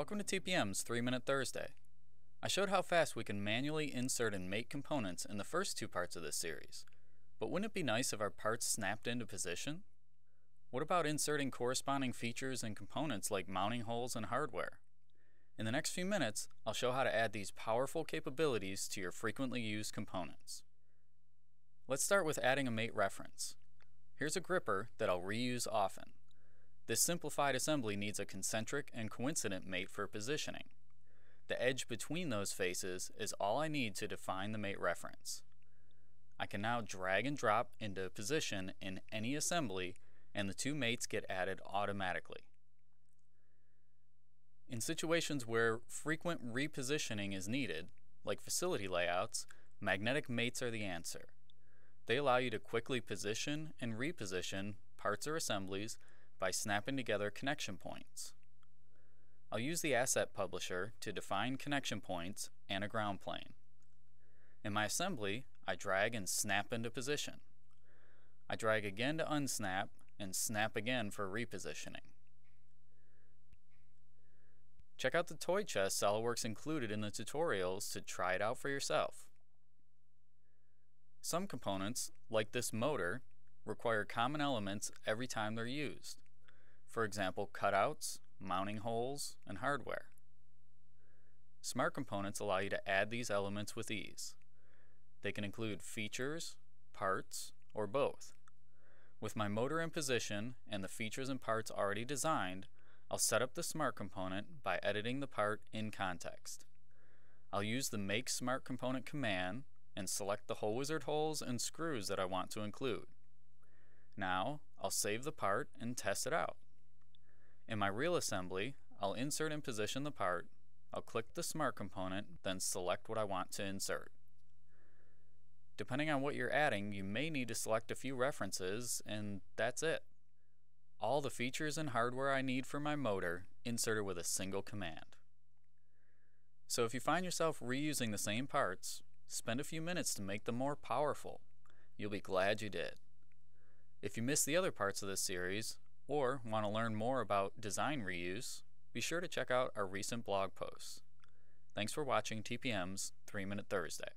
Welcome to TPM's 3 Minute Thursday. I showed how fast we can manually insert and mate components in the first two parts of this series, but wouldn't it be nice if our parts snapped into position? What about inserting corresponding features and components like mounting holes and hardware? In the next few minutes, I'll show how to add these powerful capabilities to your frequently used components. Let's start with adding a mate reference. Here's a gripper that I'll reuse often. This simplified assembly needs a concentric and coincident mate for positioning. The edge between those faces is all I need to define the mate reference. I can now drag and drop into position in any assembly and the two mates get added automatically. In situations where frequent repositioning is needed, like facility layouts, magnetic mates are the answer. They allow you to quickly position and reposition parts or assemblies by snapping together connection points. I'll use the Asset Publisher to define connection points and a ground plane. In my assembly, I drag and snap into position. I drag again to unsnap and snap again for repositioning. Check out the toy chest SOLIDWORKS included in the tutorials to try it out for yourself. Some components, like this motor, require common elements every time they're used for example cutouts, mounting holes, and hardware. Smart components allow you to add these elements with ease. They can include features, parts, or both. With my motor in position and the features and parts already designed, I'll set up the Smart component by editing the part in context. I'll use the Make Smart Component command and select the hole wizard holes and screws that I want to include. Now, I'll save the part and test it out. In my real assembly, I'll insert and position the part, I'll click the Smart component, then select what I want to insert. Depending on what you're adding, you may need to select a few references, and that's it. All the features and hardware I need for my motor inserted with a single command. So if you find yourself reusing the same parts, spend a few minutes to make them more powerful. You'll be glad you did. If you missed the other parts of this series, or want to learn more about design reuse, be sure to check out our recent blog posts. Thanks for watching TPM's 3 Minute Thursday.